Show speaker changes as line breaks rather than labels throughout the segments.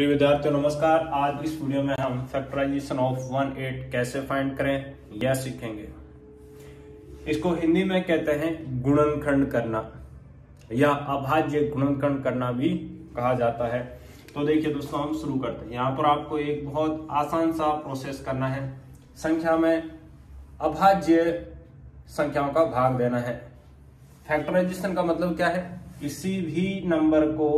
प्रिय विद्यार्थियों, नमस्कार। आज इस वीडियो में हम फैक्टराइजेशन ऑफ़ वन एट कैसे फाइंड करें यह सीखेंगे। इसको हिंदी में कहते हैं गुणनखंड करना या अभाज्य गुणनखंड करना भी कहा जाता है। तो देखिए दोस्तों, हम शुरू करते हैं। यहाँ पर आपको एक बहुत आसान सा प्रोसेस करना है। संख्या में अभाज्य संख्याओं का भाग देना है। फैक्टराइजेशन का मतलब क्या है? किसी भी नंबर को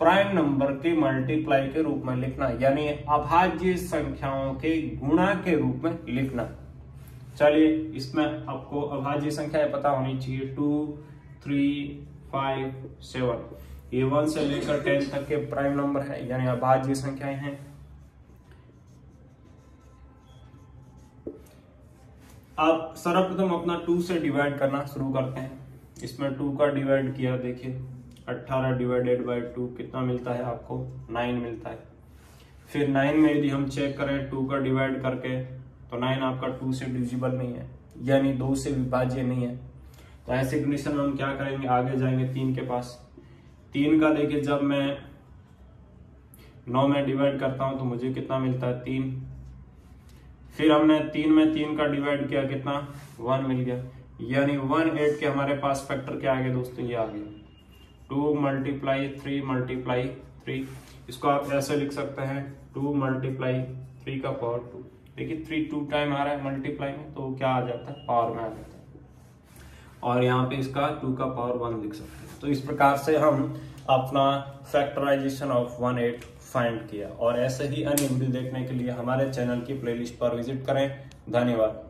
प्राइम नंबर के मल्टीप्लाई के रूप में लिखना, यानी अभाज्य संख्याओं के गुणा के रूप में लिखना। चलिए, इसमें आपको अभाज्य संख्या पता होनी चाहिए। Two, three, five, seven. ये वन से लेकर टेन तक के प्राइम नंबर है, यानी अभाज्य संख्याएँ हैं। आप सर्वप्रथम अपना टू से डिवाइड करना शुरू करते हैं। इसमें टू का डिवाइड किया, देखिए। अट्ठारह डिवाइडेड बाई टू कितना मिलता है आपको? नाइन मिलता है। फिर नाइन में यदि हम चेक करें टू का डिवाइड करके तो नाइन आपका टू से डिविजिबल नहीं है, यानी दो से विभाज्य नहीं है। तो ऐसे कंडीशन में हम क्या करेंगे? आगे जाएँगे तीन के पास। तीन का देखिए, जब मैं नौ में डिवाइड करता हूँ तो मुझे कितना मिलता है? तीन। फिर हमने तीन में तीन का डिवाइड किया, कितना? वन मिल गया। यानी वन एट के हमारे पास फैक्टर क्या आ गया दोस्तों? ये आ गया। Two multiply three multiply three, इसको आप ऐसे लिख सकते हैं, टू मल्टीप्लाई थ्री का पावर टू। देखिए, थ्री टू टाइम आ रहा है मल्टीप्लाई में तो क्या आ जाता है? पावर में आ जाता है। और यहाँ पे इसका टू का पावर वन लिख सकते हैं। तो इस प्रकार से हम अपना factorisation of one eight find किया। और ऐसे ही अन्य वीडियो देखने के लिए हमारे चैनल की प्लेलिस्ट पर विज़िट करें। धन्यवाद।